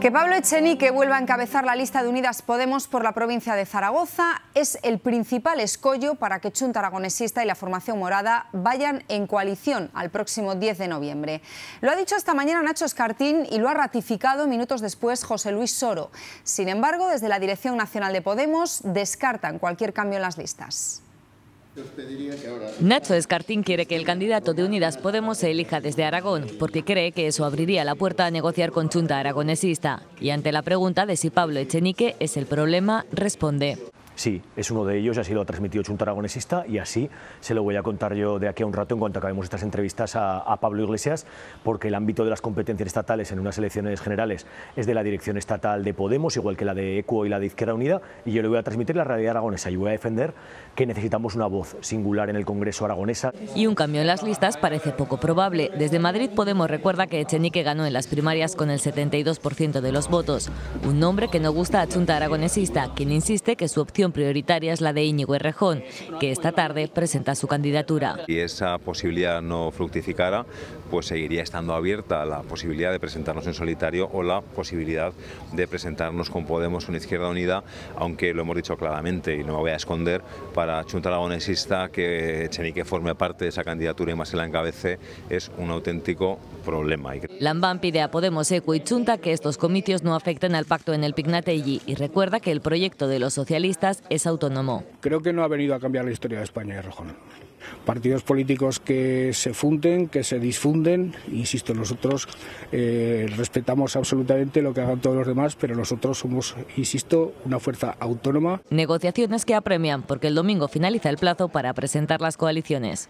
Que Pablo Echenique vuelva a encabezar la lista de Unidas Podemos por la provincia de Zaragoza es el principal escollo para que Chunta Aragonesista y la formación morada vayan en coalición al próximo 10 de noviembre. Lo ha dicho esta mañana Nacho Escartín y lo ha ratificado minutos después José Luis Soro. Sin embargo, desde la Dirección Nacional de Podemos descartan cualquier cambio en las listas. Nacho Escartín quiere que el candidato de Unidas Podemos se elija desde Aragón, porque cree que eso abriría la puerta a negociar con Chunta Aragonesista. Y ante la pregunta de si Pablo Echenique es el problema, responde. Sí, es uno de ellos y así lo ha transmitido Chunta Aragonesista y así se lo voy a contar yo de aquí a un rato en cuanto acabemos estas entrevistas a, Pablo Iglesias, porque el ámbito de las competencias estatales en unas elecciones generales es de la dirección estatal de Podemos, igual que la de ECUO y la de Izquierda Unida, y yo le voy a transmitir la realidad aragonesa y voy a defender que necesitamos una voz singular en el Congreso aragonesa. Y un cambio en las listas parece poco probable. Desde Madrid Podemos recuerda que Echenique ganó en las primarias con el 72% de los votos, un nombre que no gusta a Chunta Aragonesista, quien insiste que su opción prioritaria es la de Íñigo Errejón, que esta tarde presenta su candidatura. Si esa posibilidad no fructificara, pues seguiría estando abierta la posibilidad de presentarnos en solitario o la posibilidad de presentarnos con Podemos una Izquierda Unida, aunque lo hemos dicho claramente y no me voy a esconder, para Chunta Aragonesista que Echenique forme parte de esa candidatura y más se la encabece es un auténtico problema. Lambán pide a Podemos, ECO y Chunta que estos comicios no afecten al pacto en el Pignatelli y recuerda que el proyecto de los socialistas es autónomo. Creo que no ha venido a cambiar la historia de España y Rejón. Partidos políticos que se funden, que se disfunden, insisto, nosotros eh, respetamos absolutamente lo que hagan todos los demás, pero nosotros somos, insisto, una fuerza autónoma. Negociaciones que apremian porque el domingo finaliza el plazo para presentar las coaliciones.